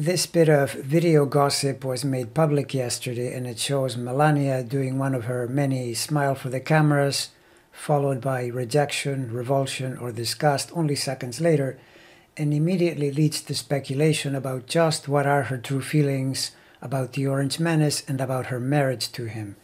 This bit of video gossip was made public yesterday and it shows Melania doing one of her many smile for the cameras, followed by rejection, revulsion, or disgust only seconds later, and immediately leads to speculation about just what are her true feelings about the Orange Menace and about her marriage to him.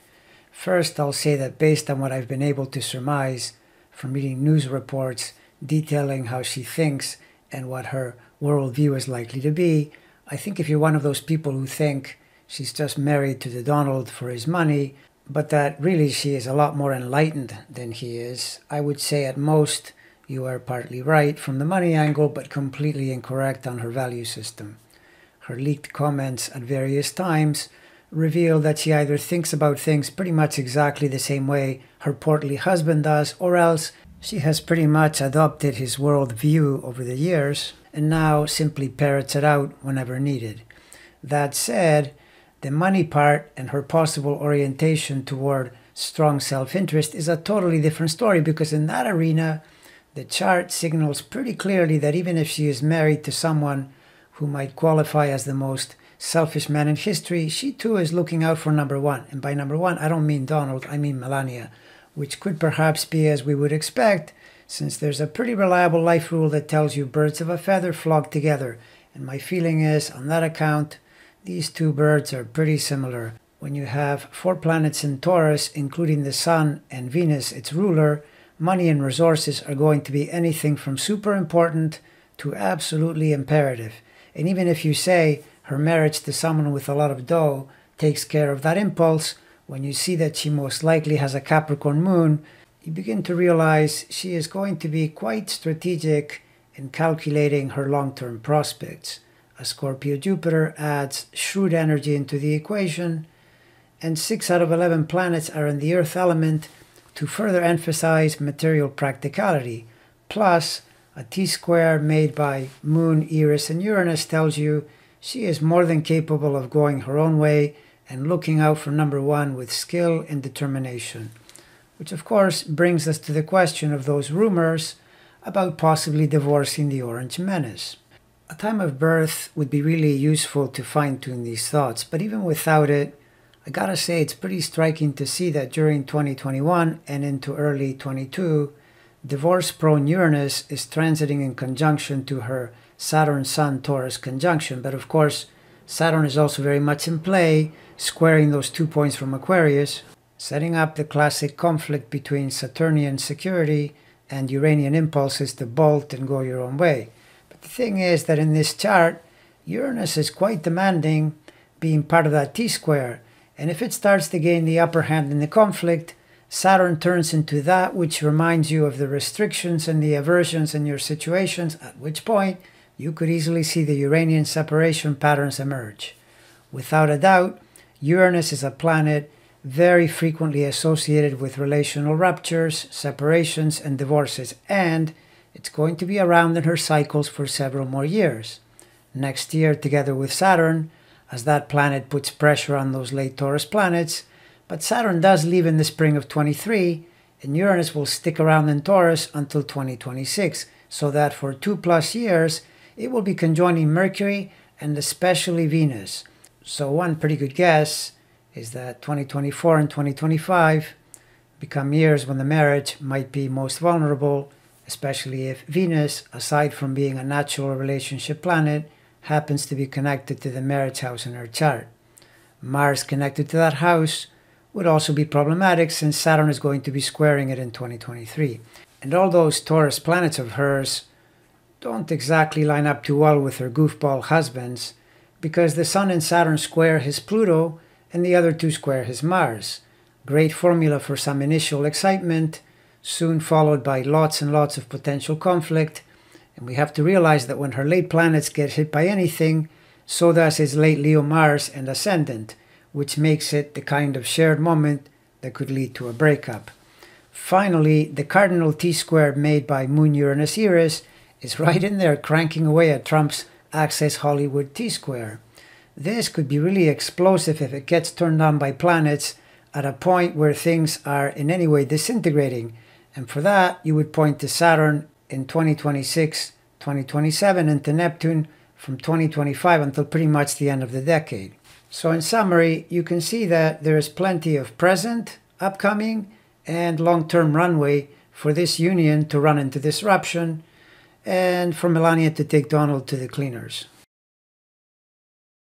First, I'll say that based on what I've been able to surmise from reading news reports detailing how she thinks and what her worldview is likely to be, I think if you're one of those people who think she's just married to the Donald for his money, but that really she is a lot more enlightened than he is, I would say at most you are partly right from the money angle, but completely incorrect on her value system. Her leaked comments at various times reveal that she either thinks about things pretty much exactly the same way her portly husband does, or else she has pretty much adopted his world view over the years and now simply parrots it out whenever needed. That said, the money part and her possible orientation toward strong self interest is a totally different story because in that arena, the chart signals pretty clearly that even if she is married to someone who might qualify as the most selfish man in history, she too is looking out for number one. And by number one, I don't mean Donald, I mean Melania which could perhaps be as we would expect, since there's a pretty reliable life rule that tells you birds of a feather flock together. And my feeling is, on that account, these two birds are pretty similar. When you have four planets in Taurus, including the Sun and Venus, its ruler, money and resources are going to be anything from super important to absolutely imperative. And even if you say her marriage to someone with a lot of dough takes care of that impulse, when you see that she most likely has a Capricorn moon, you begin to realize she is going to be quite strategic in calculating her long term prospects. A Scorpio Jupiter adds shrewd energy into the equation, and 6 out of 11 planets are in the Earth element to further emphasize material practicality. Plus, a T square made by Moon, Eris, and Uranus tells you she is more than capable of going her own way and looking out for number one with skill and determination. Which, of course, brings us to the question of those rumors about possibly divorcing the Orange Menace. A time of birth would be really useful to fine tune these thoughts, but even without it, I gotta say it's pretty striking to see that during 2021 and into early 22, divorce prone Uranus is transiting in conjunction to her Saturn Sun Taurus conjunction, but of course, Saturn is also very much in play, squaring those two points from Aquarius, setting up the classic conflict between Saturnian security and Uranian impulses to bolt and go your own way. But the thing is that in this chart, Uranus is quite demanding being part of that T square, and if it starts to gain the upper hand in the conflict, Saturn turns into that which reminds you of the restrictions and the aversions in your situations, at which point you could easily see the Uranian separation patterns emerge. Without a doubt, Uranus is a planet very frequently associated with relational ruptures, separations, and divorces, and it's going to be around in her cycles for several more years. Next year, together with Saturn, as that planet puts pressure on those late Taurus planets, but Saturn does leave in the spring of 23, and Uranus will stick around in Taurus until 2026, so that for two plus years, it will be conjoining Mercury and especially Venus. So one pretty good guess is that 2024 and 2025 become years when the marriage might be most vulnerable, especially if Venus, aside from being a natural relationship planet, happens to be connected to the marriage house in her chart. Mars connected to that house would also be problematic since Saturn is going to be squaring it in 2023. And all those Taurus planets of hers don't exactly line up too well with her goofball husbands because the Sun and Saturn square his Pluto and the other two square his Mars. Great formula for some initial excitement, soon followed by lots and lots of potential conflict. And we have to realize that when her late planets get hit by anything, so does his late Leo Mars and ascendant, which makes it the kind of shared moment that could lead to a breakup. Finally, the cardinal T square made by Moon Uranus Eris is right in there cranking away at Trump's Access Hollywood T Square. This could be really explosive if it gets turned on by planets at a point where things are in any way disintegrating. And for that, you would point to Saturn in 2026, 2027, and to Neptune from 2025 until pretty much the end of the decade. So, in summary, you can see that there is plenty of present, upcoming, and long term runway for this union to run into disruption and for Melania to take Donald to the cleaners.